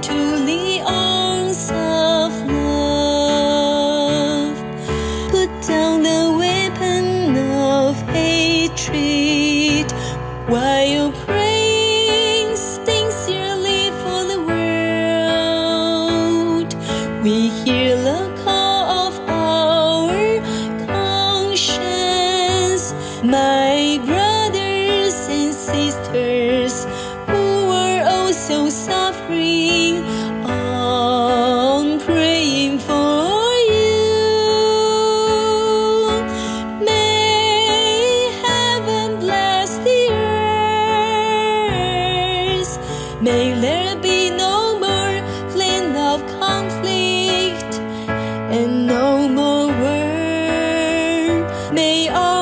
to May all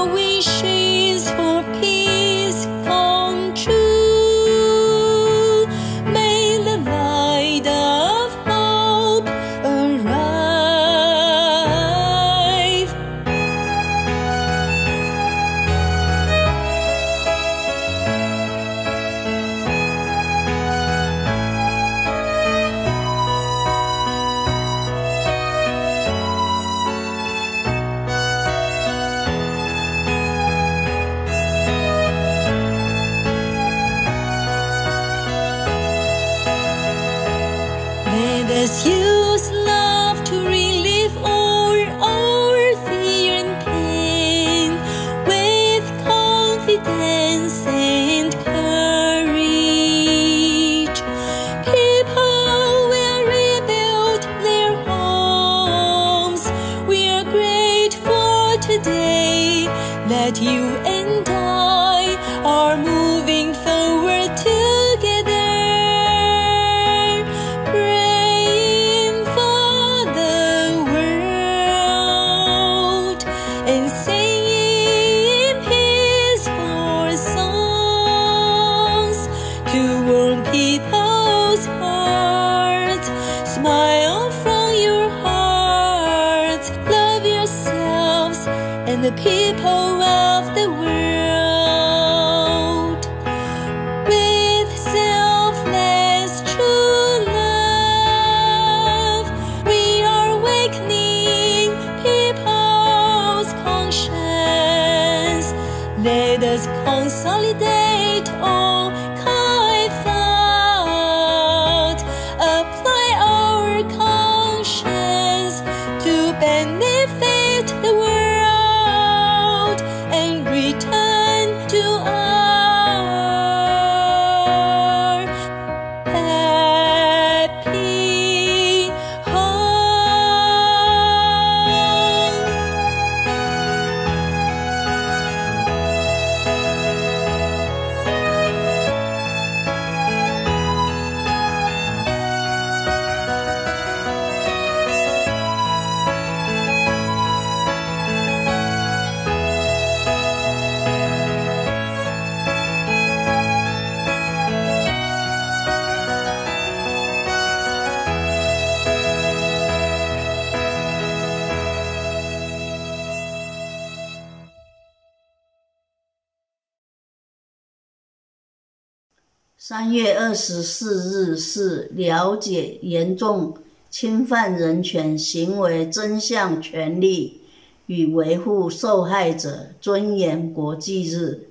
三月二十四日是了解严重侵犯人权行为真相权利与维护受害者尊严国际日。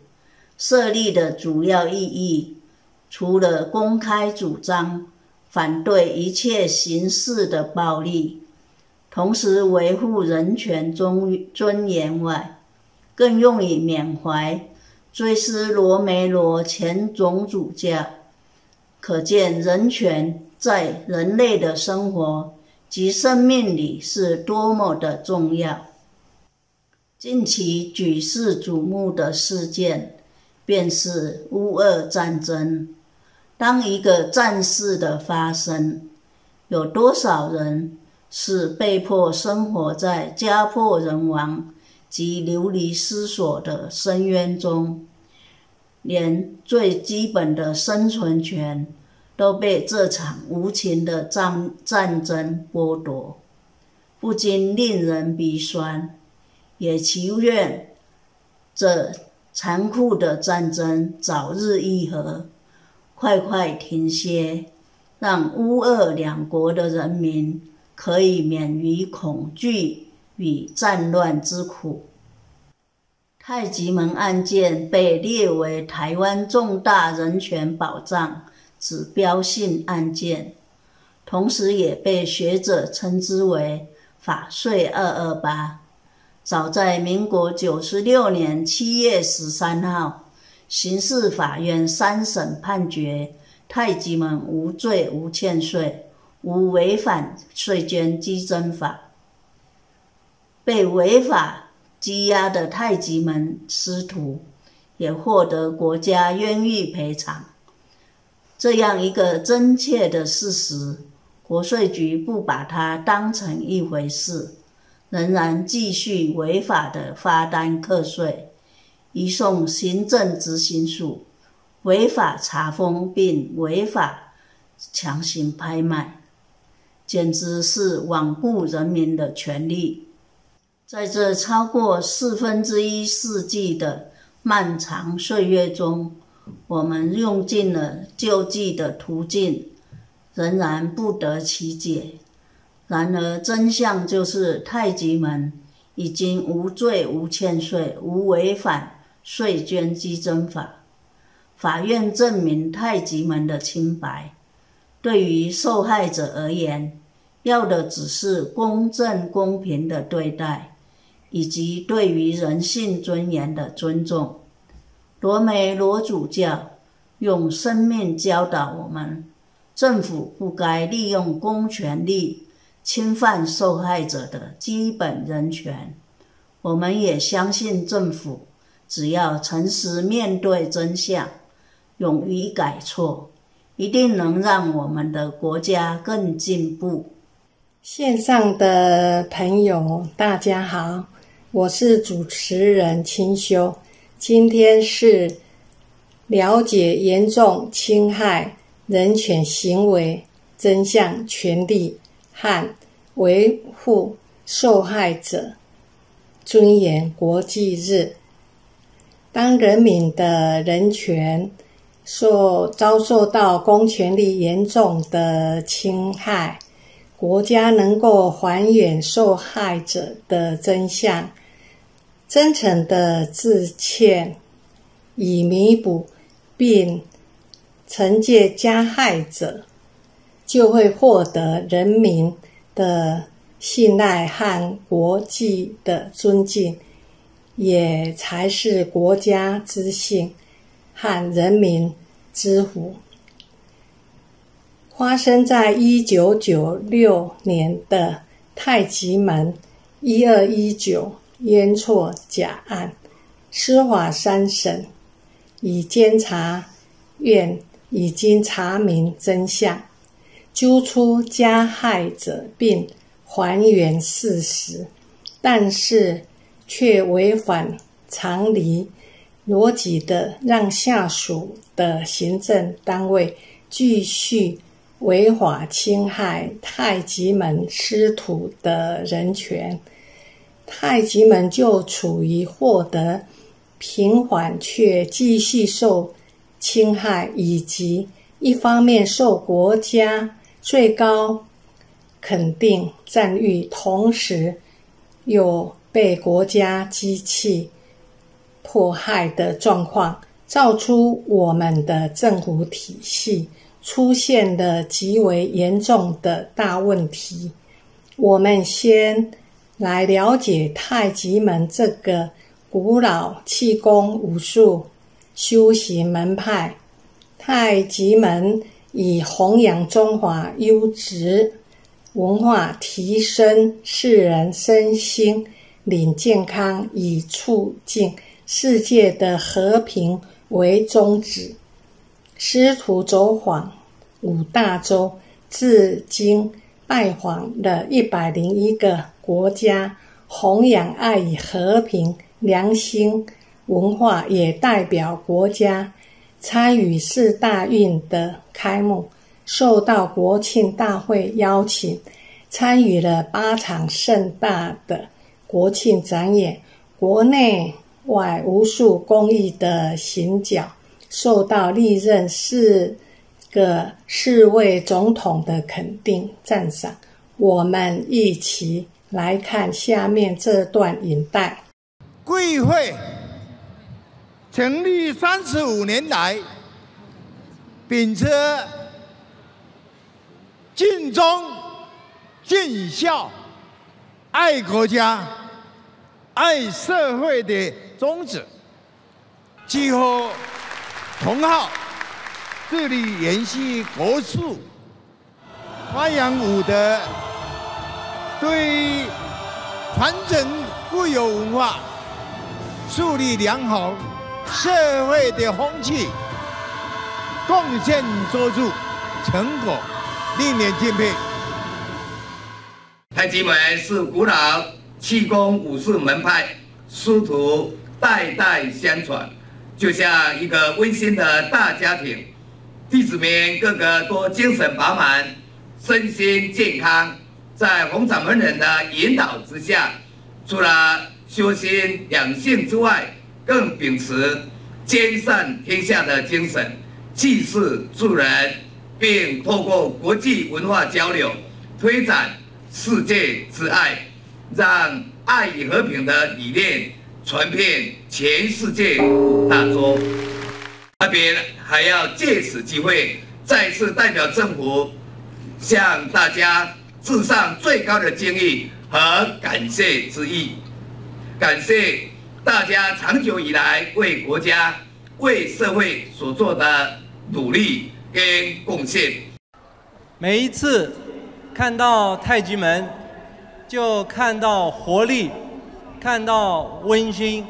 设立的主要意义，除了公开主张反对一切形式的暴力，同时维护人权尊尊严外，更用以缅怀追思罗梅罗前总主教。可见人权在人类的生活及生命里是多么的重要。近期举世瞩目的事件，便是乌俄战争。当一个战事的发生，有多少人是被迫生活在家破人亡、及流离失所的深渊中，连最基本的生存权都被这场无情的战战争剥夺，不禁令人鼻酸。也祈愿这残酷的战争早日愈合，快快停歇，让乌俄两国的人民可以免于恐惧与战乱之苦。太极门案件被列为台湾重大人权保障指标性案件，同时也被学者称之为“法税二二八”。早在民国九十六年七月十三号，刑事法院三审判决太极门无罪、无欠税、无违反税捐稽征法。被违法羁押的太极门师徒也获得国家冤狱赔偿。这样一个真切的事实，国税局不把它当成一回事。仍然继续违法的发单课税，移送行政执行署，违法查封并违法强行拍卖，简直是罔顾人民的权利。在这超过四分之一世纪的漫长岁月中，我们用尽了救济的途径，仍然不得其解。然而，真相就是太极门已经无罪、无欠税、无违反税捐稽征法。法院证明太极门的清白。对于受害者而言，要的只是公正、公平的对待，以及对于人性尊严的尊重。罗梅罗主教用生命教导我们：政府不该利用公权力。侵犯受害者的基本人权，我们也相信政府只要诚实面对真相，勇于改错，一定能让我们的国家更进步。线上的朋友，大家好，我是主持人清修，今天是了解严重侵害人权行为真相权利。和维护受害者尊严国际日，当人民的人权受遭受到公权力严重的侵害，国家能够还原受害者的真相，真诚的致歉，以弥补并惩戒加害者。就会获得人民的信赖和国际的尊敬，也才是国家之幸和人民之福。发生在一九九六年的太极门一二一九冤错假案，司法三审，以监察院已经查明真相。揪出加害者并还原事实，但是却违反常理逻辑的让下属的行政单位继续违法侵害太极门师徒的人权，太极门就处于获得平缓却继续受侵害，以及一方面受国家。最高肯定赞誉，同时又被国家机器迫害的状况，造出我们的政府体系出现了极为严重的大问题。我们先来了解太极门这个古老气功武术修行门派，太极门。以弘扬中华优质文化、提升世人身心领健康，以促进世界的和平为宗旨，师徒走访五大洲，至今拜访了一百零一个国家，弘扬爱与和平、良心文化，也代表国家参与四大运的开幕。受到国庆大会邀请，参与了八场盛大的国庆展演，国内外无数公益的行脚，受到历任四个世卫总统的肯定赞赏。我们一起来看下面这段影带。贵会成立三十五年来，秉持。尽忠、尽孝、爱国家、爱社会的宗旨，集合同好，致力延续国术，发扬武德，对传承固有文化，树立良好社会的风气，贡献卓著，成果。令人敬佩。太极门是古老气功武术门派，师徒代代相传，就像一个温馨的大家庭。弟子们个个都精神饱满，身心健康。在洪掌门人的引导之下，除了修心养性之外，更秉持兼善天下的精神，济世助人。并透过国际文化交流，推展世界之爱，让爱与和平的理念传遍全世界五大洲。那边还要借此机会，再次代表政府，向大家致上最高的敬意和感谢之意。感谢大家长久以来为国家、为社会所做的努力。跟贡献。每一次看到太极门，就看到活力，看到温馨，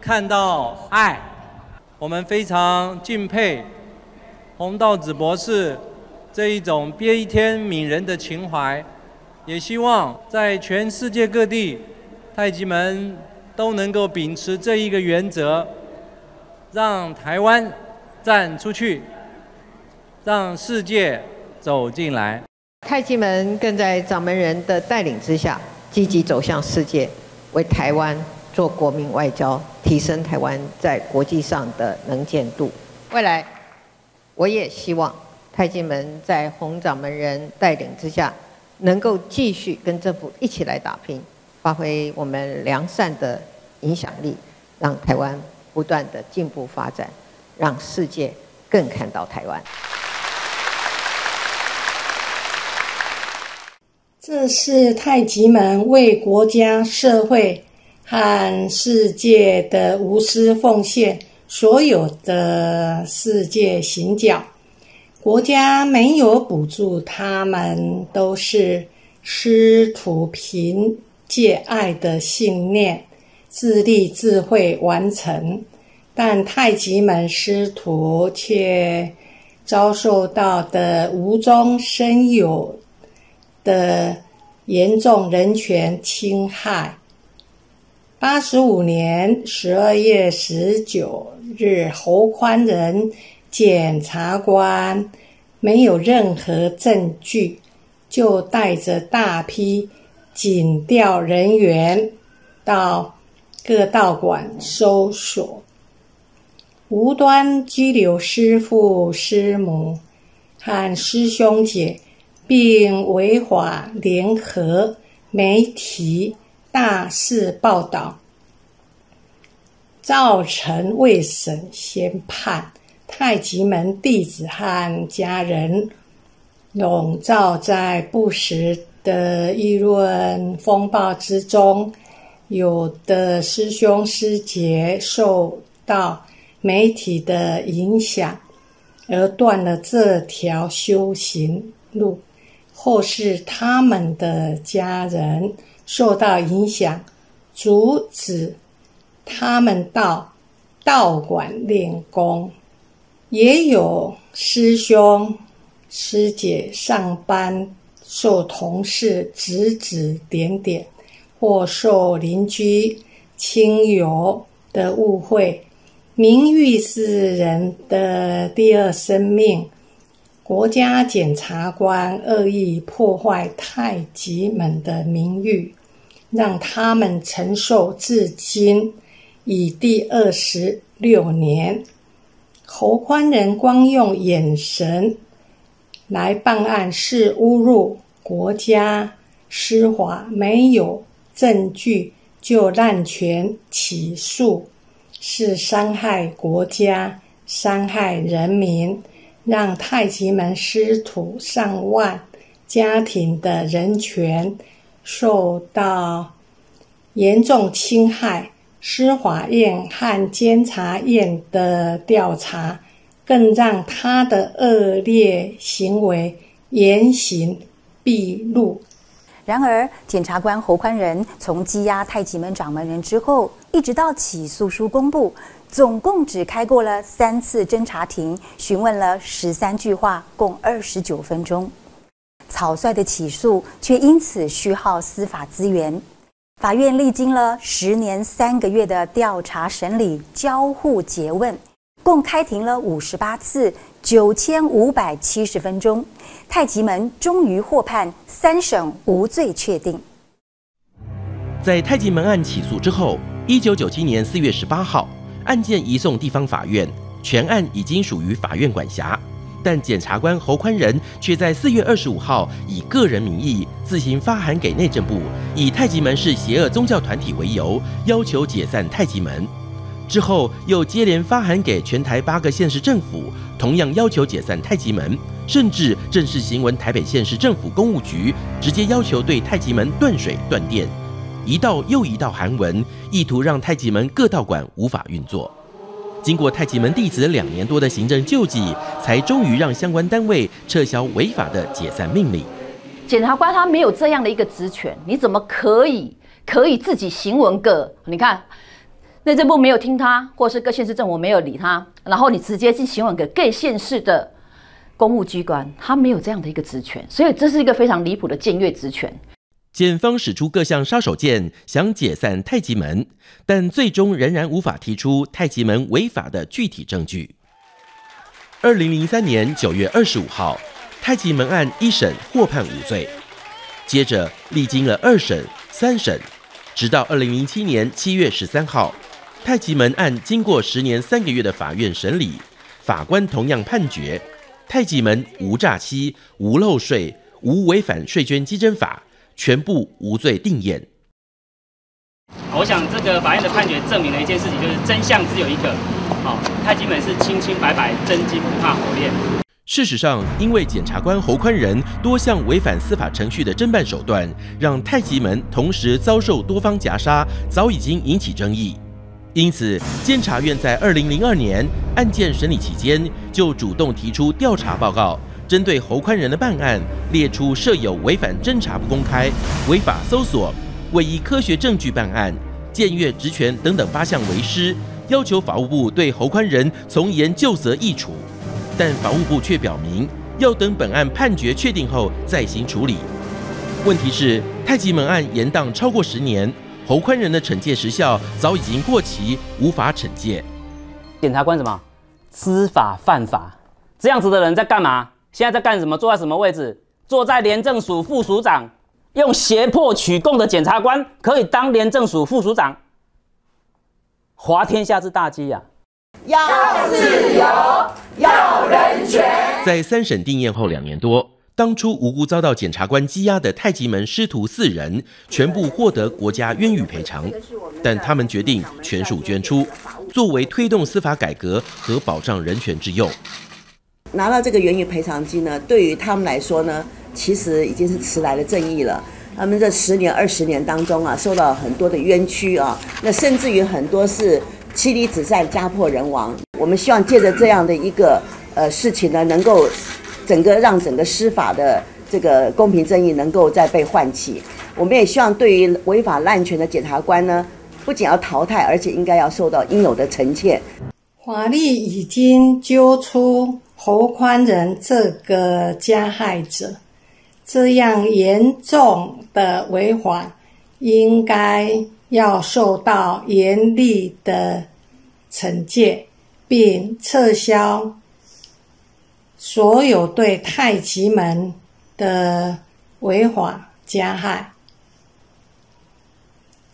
看到爱。我们非常敬佩洪道子博士这一种悲天悯人的情怀，也希望在全世界各地，太极门都能够秉持这一个原则，让台湾站出去。让世界走进来，太极门更在掌门人的带领之下，积极走向世界，为台湾做国民外交，提升台湾在国际上的能见度。未来，我也希望太极门在洪掌门人带领之下，能够继续跟政府一起来打拼，发挥我们良善的影响力，让台湾不断的进步发展，让世界更看到台湾。这是太极门为国家、社会和世界的无私奉献，所有的世界行脚，国家没有补助，他们都是师徒凭借爱的信念，自立自会完成。但太极门师徒却遭受到的无中生有。的严重人权侵害。八十五年十二月十九日，侯宽仁检察官没有任何证据，就带着大批警调人员到各道馆搜索，无端拘留师父、师母和师兄姐。并违法联合媒体大肆报道，造成未审先判，太极门弟子和家人笼罩在不实的议论风暴之中，有的师兄师姐受到媒体的影响，而断了这条修行路。或是他们的家人受到影响，阻止他们到道馆练功；也有师兄师姐上班受同事指指点点，或受邻居、亲友的误会。名誉是人的第二生命。国家检察官恶意破坏太极门的名誉，让他们承受至今已第二十六年。侯宽仁光用眼神来办案是侮辱国家，施法没有证据就滥权起诉。是伤害国家、伤害人民，让太极门师徒上万家庭的人权受到严重侵害。司法院和监察院的调查，更让他的恶劣行为严刑毕露。然而，检察官侯宽仁从羁押太极门掌门人之后，一直到起诉书公布，总共只开过了三次侦查庭，询问了十三句话，共二十九分钟。草率的起诉却因此虚耗司法资源。法院历经了十年三个月的调查审理、交互诘问，共开庭了五十八次。九千五百七十分钟，太极门终于获判三审无罪确定。在太极门案起诉之后，一九九七年四月十八号，案件移送地方法院，全案已经属于法院管辖。但检察官侯宽仁却在四月二十五号以个人名义自行发函给内政部，以太极门是邪恶宗教团体为由，要求解散太极门。之后又接连发函给全台八个县市政府，同样要求解散太极门，甚至正式行文台北县市政府公务局，直接要求对太极门断水断电，一道又一道函文，意图让太极门各道馆无法运作。经过太极门弟子两年多的行政救济，才终于让相关单位撤销违法的解散命令。检察官他没有这样的一个职权，你怎么可以可以自己行文个？你看。内政部没有听他，或是各县市政府没有理他，然后你直接去行文给各县市的公务机关，他没有这样的一个职权，所以这是一个非常离谱的僭越职权。检方使出各项杀手锏，想解散太极门，但最终仍然无法提出太极门违法的具体证据。二零零三年九月二十五号，太极门案一审获判无罪，接着历经了二审、三审，直到二零零七年七月十三号。太极门案经过十年三个月的法院审理，法官同样判决太极门无诈欺、无漏税、无违反税捐稽征法，全部无罪定验。我想这个法院的判决证明了一件事情，就是真相只有一个。好，太极门是清清白白、真金不怕火炼。事实上，因为检察官侯宽仁多项违反司法程序的侦办手段，让太极门同时遭受多方夹杀，早已经引起争议。因此，监察院在二零零二年案件审理期间，就主动提出调查报告，针对侯宽仁的办案，列出设有违反侦查不公开、违法搜索、未依科学证据办案、僭越职权等等八项为师，要求法务部对侯宽仁从严就责易处。但法务部却表明，要等本案判决确定后再行处理。问题是，太极门案延宕超过十年。侯宽仁的惩戒时效早已经过期，无法惩戒。检察官什么？知法犯法，这样子的人在干嘛？现在在干什么？坐在什么位置？坐在廉政署副署长，用胁迫取供的检察官可以当廉政署副署长？滑天下之大稽呀！要自由，要人权。在三审定验后两年多。当初无辜遭到检察官羁押的太极门师徒四人，全部获得国家冤狱赔偿，但他们决定全数捐出，作为推动司法改革和保障人权之用。拿到这个冤狱赔偿金呢，对于他们来说呢，其实已经是迟来的正义了。他们这十年、二十年当中啊，受到很多的冤屈啊，那甚至于很多是妻离子散、家破人亡。我们希望借着这样的一个呃事情呢，能够。整个让整个司法的这个公平正义能够再被唤起，我们也希望对于违法滥权的检察官呢，不仅要淘汰，而且应该要受到应有的惩戒。法律已经揪出侯宽仁这个加害者，这样严重的违法，应该要受到严厉的惩戒，并撤销所有对太极门的违法加害，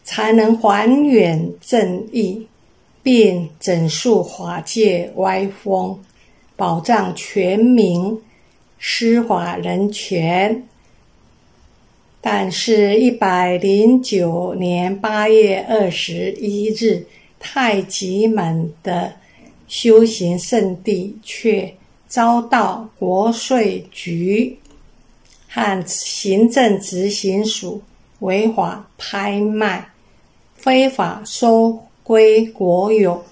才能还原正义，并整肃法界歪风，保障全民司法人权。但是，一百零九年八月二十一日，太极门的修行圣地却遭到国税局和行政执行署违法拍卖、非法收归国有。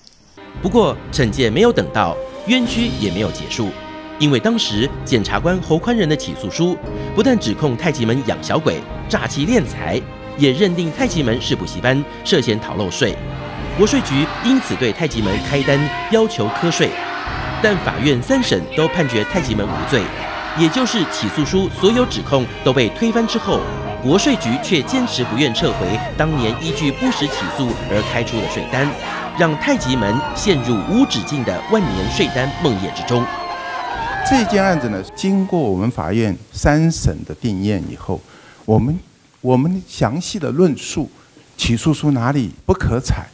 不过，惩戒没有等到，冤屈也没有结束。因为当时检察官侯宽仁的起诉书不但指控太极门养小鬼、诈欺敛财，也认定太极门是补习班，涉嫌逃漏税。国税局因此对太极门开单，要求科税，但法院三审都判决太极门无罪。也就是起诉书所有指控都被推翻之后，国税局却坚持不愿撤回当年依据不实起诉而开出的税单，让太极门陷入无止境的万年税单梦魇之中。这件案子呢，经过我们法院三审的定验以后，我们我们详细的论述起诉书哪里不可采，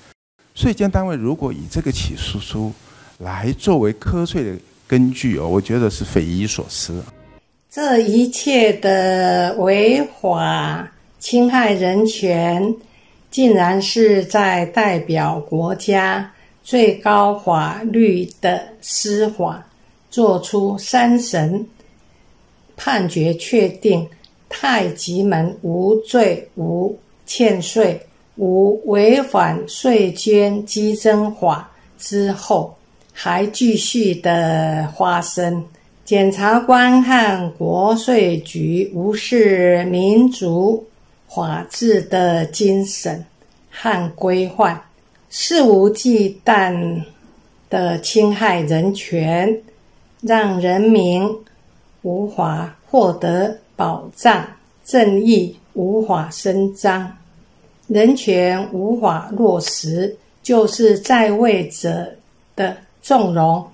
税监单位如果以这个起诉书来作为科税的根据哦，我觉得是匪夷所思。这一切的违法侵害人权，竟然是在代表国家最高法律的司法。做出三审判决，确定太极门无罪、无欠税、无违反税捐稽征法之后，还继续的发生。检察官和国税局无视民族法治的精神和规范，肆无忌惮的侵害人权。让人民无法获得保障，正义无法伸张，人权无法落实，就是在位者的纵容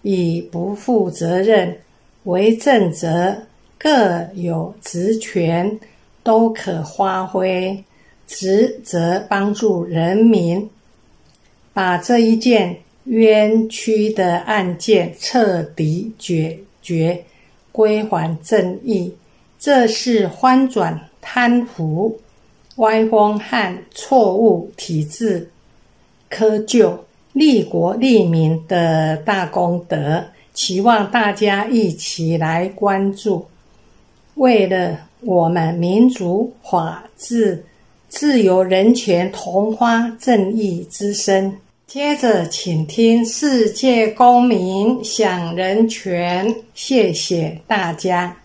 与不负责任。为政者各有职权，都可发挥职责，帮助人民把这一件。冤屈的案件彻底解决，归还正义，这是翻转贪腐、歪风和错误体制、窠臼、利国利民的大功德。期望大家一起来关注，为了我们民族、法治、自由、人权同花正义之声。接着，请听世界公民享人权。谢谢大家。